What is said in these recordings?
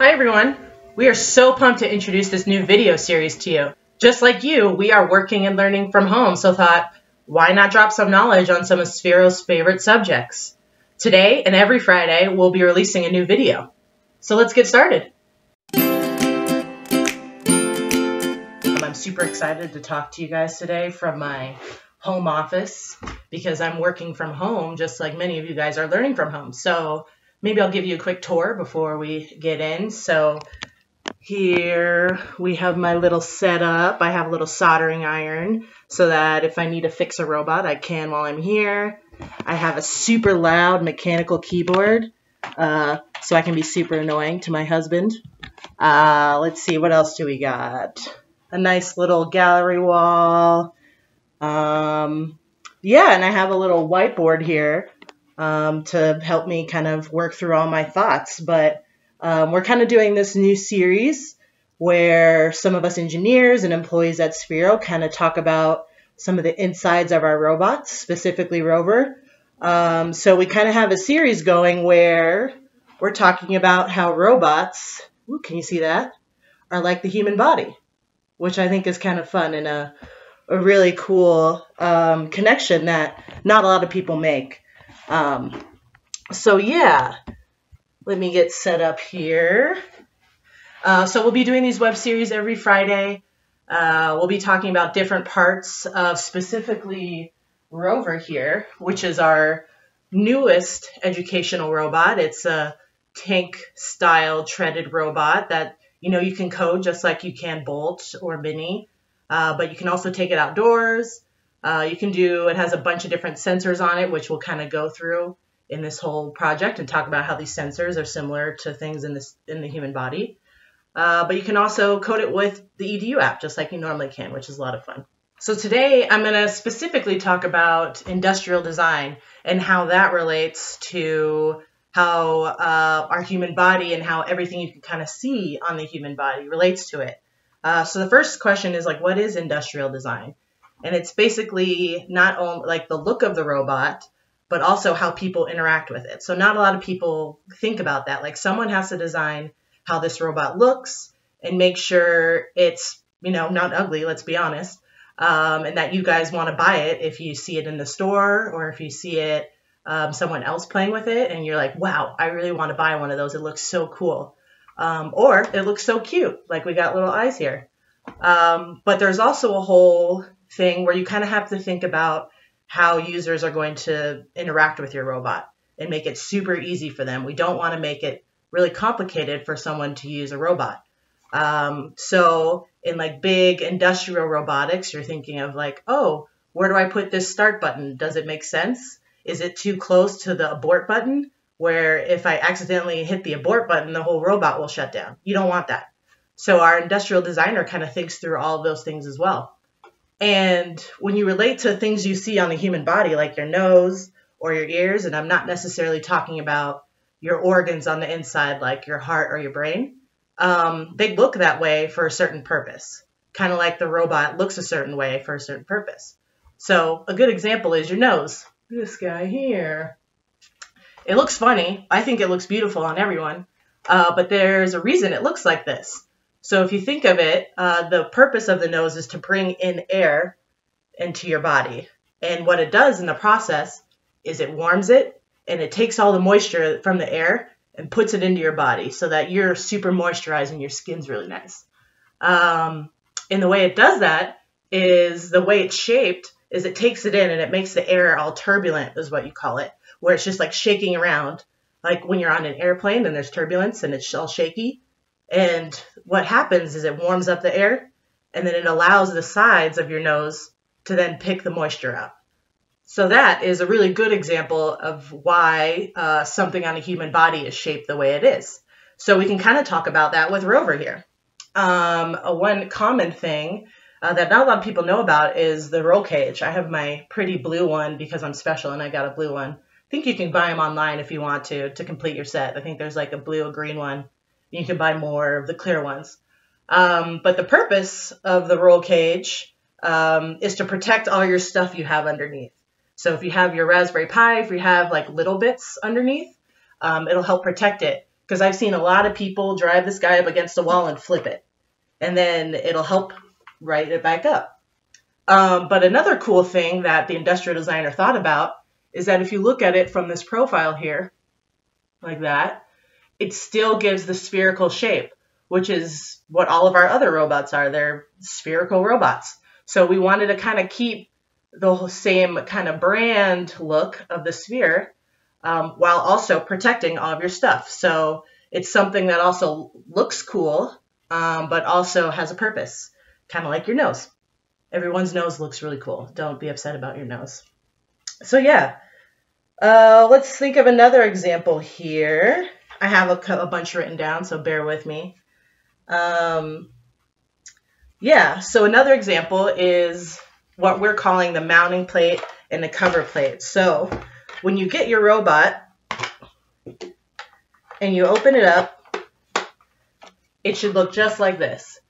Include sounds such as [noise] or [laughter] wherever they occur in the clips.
Hi everyone! We are so pumped to introduce this new video series to you. Just like you, we are working and learning from home, so thought, why not drop some knowledge on some of Sphero's favorite subjects? Today and every Friday, we'll be releasing a new video. So let's get started. Um, I'm super excited to talk to you guys today from my home office because I'm working from home just like many of you guys are learning from home. So maybe I'll give you a quick tour before we get in. So here we have my little setup. I have a little soldering iron so that if I need to fix a robot, I can while I'm here. I have a super loud mechanical keyboard uh, so I can be super annoying to my husband. Uh, let's see, what else do we got? A nice little gallery wall. Um, yeah, and I have a little whiteboard here um, to help me kind of work through all my thoughts. But um, we're kind of doing this new series where some of us engineers and employees at Sphero kind of talk about some of the insides of our robots, specifically RVR. Um, so we kind of have a series going where we're talking about how robots, ooh, can you see that, are like the human body, which I think is kind of fun and a, a really cool um, connection that not a lot of people make. Um, so yeah, let me get set up here. Uh, so we'll be doing these web series every Friday. Uh, we'll be talking about different parts of specifically RVR here, which is our newest educational robot. It's a tank style treaded robot that you know you can code just like you can Bolt or Mini, uh, but you can also take it outdoors. Uh, you can do, it has a bunch of different sensors on it, which we'll kind of go through in this whole project and talk about how these sensors are similar to things in this in the human body. Uh, but you can also code it with the EDU app, just like you normally can, which is a lot of fun. So today I'm going to specifically talk about industrial design and how that relates to how uh, our human body and how everything you can kind of see on the human body relates to it. Uh, so the first question is like, what is industrial design? And it's basically not only like the look of the robot, but also how people interact with it. So not a lot of people think about that. Like someone has to design how this robot looks and make sure it's, you know, not ugly, let's be honest. Um, and that you guys want to buy it if you see it in the store or if you see it um, someone else playing with it and you're like, wow, I really want to buy one of those. It looks so cool. Um, or it looks so cute, like we got little eyes here. Um, but there's also a whole thing where you kind of have to think about how users are going to interact with your robot and make it super easy for them. We don't want to make it really complicated for someone to use a robot. Um, so in like big industrial robotics, you're thinking of like, oh, where do I put this start button? Does it make sense? Is it too close to the abort button where if I accidentally hit the abort button, the whole robot will shut down? You don't want that. So our industrial designer kind of thinks through all of those things as well. And when you relate to things you see on the human body, like your nose or your ears, and I'm not necessarily talking about your organs on the inside, like your heart or your brain, um, they look that way for a certain purpose, kind of like the robot looks a certain way for a certain purpose. So a good example is your nose. This guy here. It looks funny. I think it looks beautiful on everyone, uh, but there's a reason it looks like this. So if you think of it, uh, the purpose of the nose is to bring in air into your body. And what it does in the process is it warms it and it takes all the moisture from the air and puts it into your body so that you're super moisturized and your skin's really nice. Um, and the way it does that is the way it's shaped is it takes it in and it makes the air all turbulent is what you call it, where it's just like shaking around. Like when you're on an airplane and there's turbulence and it's all shaky, and what happens is it warms up the air and then it allows the sides of your nose to then pick the moisture up. So that is a really good example of why uh, something on a human body is shaped the way it is. So we can kind of talk about that with RVR here. Um, one common thing uh, that not a lot of people know about is the roll cage. I have my pretty blue one because I'm special and I got a blue one. I think you can buy them online if you want to to complete your set. I think there's like a blue, a green one, you can buy more of the clear ones. Um, but the purpose of the roll cage um, is to protect all your stuff you have underneath. So if you have your Raspberry Pi, if you have like littleBits underneath, um, it'll help protect it. because I've seen a lot of people drive this guy up against a wall and flip it, and then it'll help right it back up. Um, but another cool thing that the industrial designer thought about is that if you look at it from this profile here, like that, it still gives the spherical shape, which is what all of our other robots are. They're spherical robots. So we wanted to kind of keep the same kind of brand look of the sphere um, while also protecting all of your stuff. So it's something that also looks cool, um, but also has a purpose, kind of like your nose. Everyone's nose looks really cool. Don't be upset about your nose. So yeah, uh, let's think of another example here. I have a, a bunch written down, so bear with me. Um, yeah, so another example is what we're calling the mounting plate and the cover plate. So when you get your robot and you open it up, it should look just like this.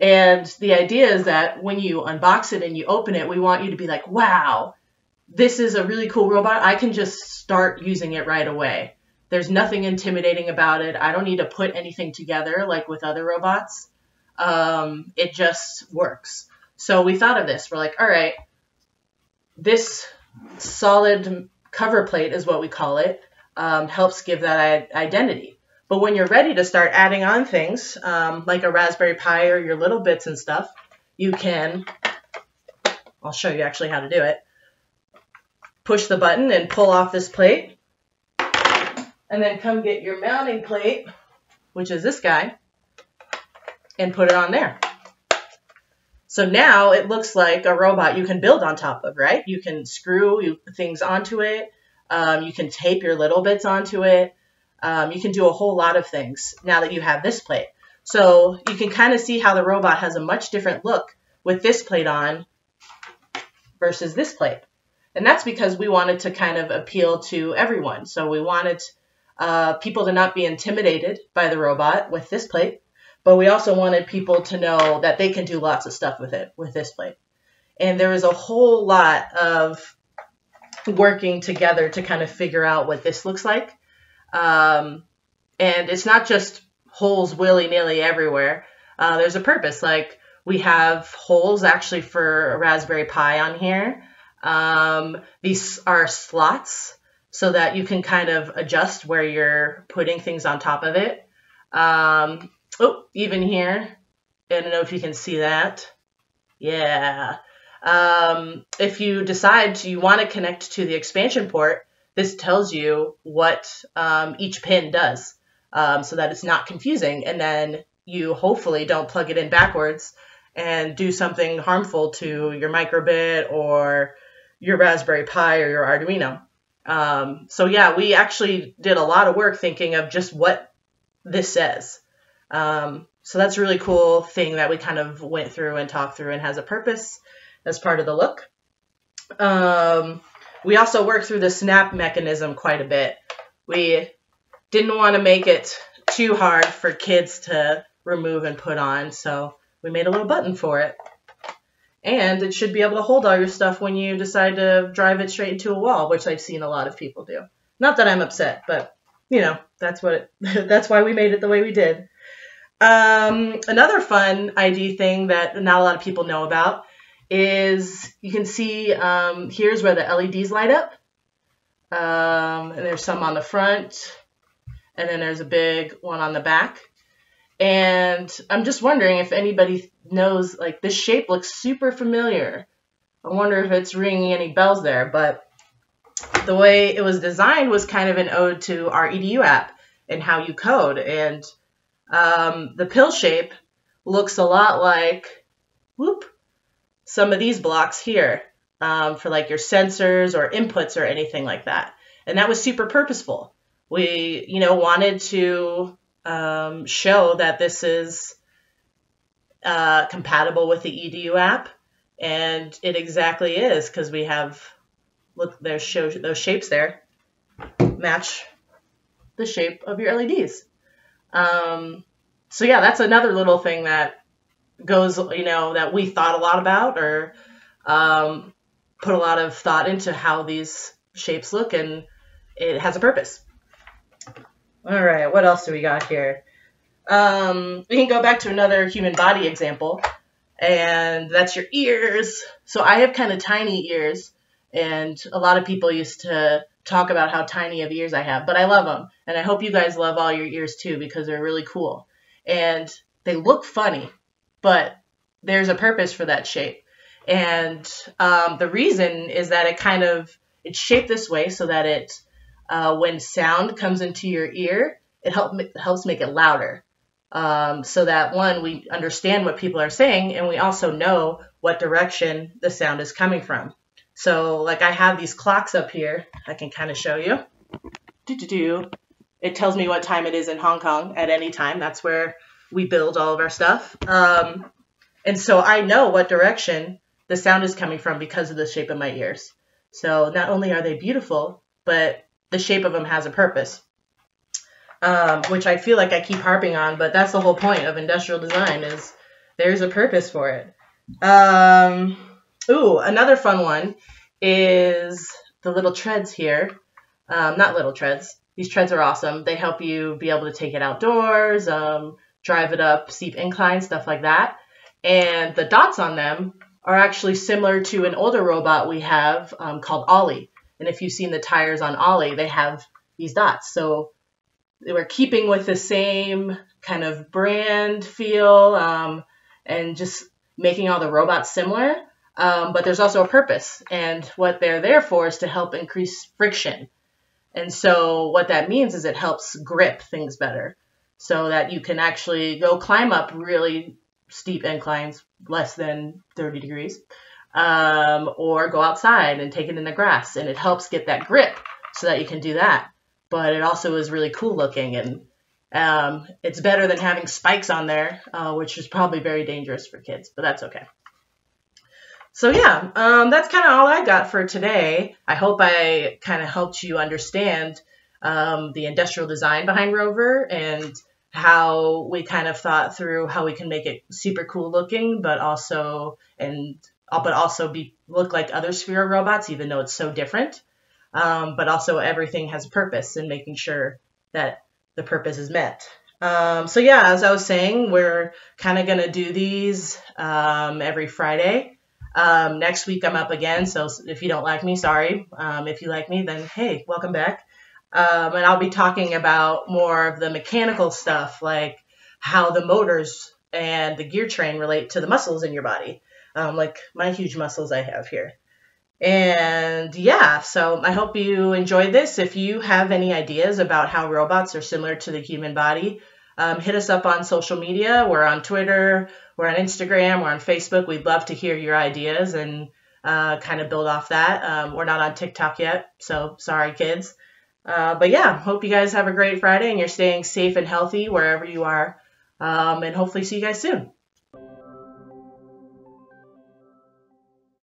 And the idea is that when you unbox it and you open it, we want you to be like, wow, this is a really cool robot. I can just start using it right away. There's nothing intimidating about it. I don't need to put anything together like with other robots. Um, it just works. So we thought of this. We're like, all right, this solid cover plate is what we call it, um, helps give that identity. But when you're ready to start adding on things, um, like a Raspberry Pi or your littleBits and stuff, you can, I'll show you actually how to do it, push the button and pull off this plate, and then come get your mounting plate, which is this guy, and put it on there. So now it looks like a robot you can build on top of, right? You can screw things onto it. Um, you can tape your littleBits onto it. Um, you can do a whole lot of things now that you have this plate. So you can kind of see how the robot has a much different look with this plate on versus this plate. And that's because we wanted to kind of appeal to everyone. So we wanted uh, people to not be intimidated by the robot with this plate, but we also wanted people to know that they can do lots of stuff with it, with this plate. And there was a whole lot of working together to kind of figure out what this looks like. Um, and it's not just holes willy nilly everywhere. Uh, there's a purpose. Like we have holes actually for a Raspberry Pi on here. Um, these are slots so that you can kind of adjust where you're putting things on top of it. Um, oh, even here. I don't know if you can see that. Yeah. Um, if you decide you want to connect to the expansion port, this tells you what um, each pin does um, so that it's not confusing. And then you hopefully don't plug it in backwards and do something harmful to your micro:bit or your Raspberry Pi or your Arduino. Um, so yeah, we actually did a lot of work thinking of just what this says. Um, so that's a really cool thing that we kind of went through and talked through and has a purpose as part of the look. Um, we also worked through the snap mechanism quite a bit. We didn't want to make it too hard for kids to remove and put on, so we made a little button for it. And it should be able to hold all your stuff when you decide to drive it straight into a wall, which I've seen a lot of people do. Not that I'm upset, but you know, that's what it, [laughs] that's why we made it the way we did. Um, another fun ID thing that not a lot of people know about is you can see um, here's where the LEDs light up. Um, and there's some on the front, and then there's a big one on the back. And I'm just wondering if anybody knows, like, this shape looks super familiar. I wonder if it's ringing any bells there, but the way it was designed was kind of an ode to our EDU app and how you code. And um, the pill shape looks a lot like, whoop, some of these blocks here um, for like your sensors or inputs or anything like that. And that was super purposeful. We, you know, wanted to um, show that this is uh, compatible with the EDU app, and it exactly is because we have look there's show those shapes there match the shape of your LEDs. Um, so yeah, that's another little thing that goes, you know, that we thought a lot about or um, put a lot of thought into how these shapes look, and it has a purpose. All right, what else do we got here? Um, we can go back to another human body example, and that's your ears. So I have kind of tiny ears, and a lot of people used to talk about how tiny of ears I have, but I love them, and I hope you guys love all your ears too because they're really cool. And they look funny, but there's a purpose for that shape. And um, the reason is that it kind of it's shaped this way so that it uh, when sound comes into your ear, it help, helps make it louder. Um, so that one, we understand what people are saying, and we also know what direction the sound is coming from. So, like I have these clocks up here, I can kind of show you. Do-do-do. It tells me what time it is in Hong Kong at any time. That's where we build all of our stuff. Um, and so I know what direction the sound is coming from because of the shape of my ears. So not only are they beautiful, but the shape of them has a purpose, um, which I feel like I keep harping on, but that's the whole point of industrial design is there's a purpose for it. Um, ooh, another fun one is the little treads here. Um, not little treads. These treads are awesome. They help you be able to take it outdoors, um, drive it up steep inclines, stuff like that. And the dots on them are actually similar to an older robot we have um, called Ollie. And if you've seen the tires on Ollie, they have these dots. So we're keeping with the same kind of brand feel um, and just making all the robots similar. Um, but there's also a purpose. And what they're there for is to help increase friction. And so what that means is it helps grip things better so that you can actually go climb up really steep inclines, less than 30 degrees, um, or go outside and take it in the grass. And it helps get that grip so that you can do that. But it also is really cool looking and um, it's better than having spikes on there, uh, which is probably very dangerous for kids, but that's okay. So yeah, um, that's kind of all I got for today. I hope I kind of helped you understand um, the industrial design behind RVR and how we kind of thought through how we can make it super cool looking, but also and but also be look like other sphere robots, even though it's so different. Um, but also everything has a purpose and making sure that the purpose is met. Um, so yeah, as I was saying, we're kind of gonna do these um, every Friday. Um, next week I'm up again, so if you don't like me, sorry. Um, if you like me, then hey, welcome back. Um, and I'll be talking about more of the mechanical stuff, like how the motors and the gear train relate to the muscles in your body, um, like my huge muscles I have here. And yeah, so I hope you enjoyed this. If you have any ideas about how robots are similar to the human body, um, hit us up on social media. We're on Twitter, we're on Instagram, we're on Facebook. We'd love to hear your ideas and uh, kind of build off that. Um, we're not on TikTok yet, so sorry, kids. Uh, but yeah, hope you guys have a great Friday and you're staying safe and healthy wherever you are. Um, and hopefully see you guys soon.